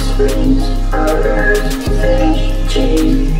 Springs, colors, fish, cheese,